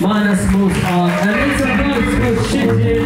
Minus moves on. And it's a nice good shit here.